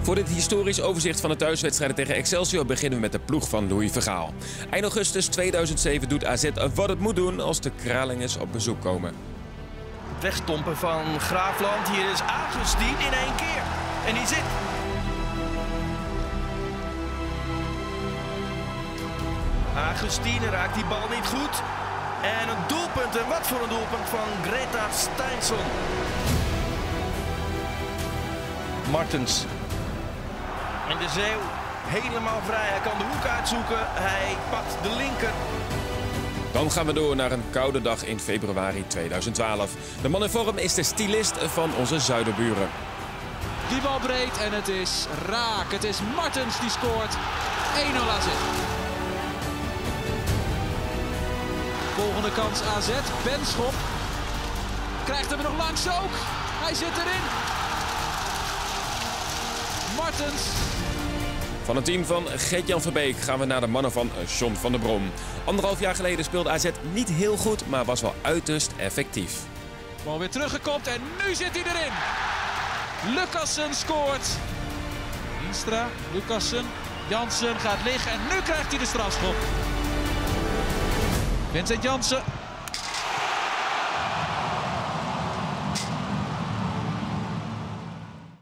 Voor dit historisch overzicht van de thuiswedstrijden tegen Excelsior beginnen we met de ploeg van Louis Vergaal. Eind augustus 2007 doet AZ wat het moet doen als de Kralingers op bezoek komen. Wegstompen van Graafland. Hier is Augustine in één keer. En die zit. Augustine raakt die bal niet goed. En een doelpunt. En wat voor een doelpunt van Greta Steinsson. Martens. En de Zeeuw helemaal vrij. Hij kan de hoek uitzoeken. Hij pakt de linker. Dan gaan we door naar een koude dag in februari 2012. De man in vorm is de stylist van onze zuiderburen. Die bal breed en het is raak. Het is Martens die scoort. 1-0 AZ. Volgende kans AZ. Benschop. Krijgt hem er nog langs ook. Hij zit erin. Martens. Van het team van Geert-Jan Verbeek gaan we naar de mannen van John van der Brom. Anderhalf jaar geleden speelde AZ niet heel goed, maar was wel uiterst effectief. Bal weer teruggekomen en nu zit hij erin. Lucassen scoort. Instra, Lucassen, Jansen gaat liggen en nu krijgt hij de strafschop. Vincent Jansen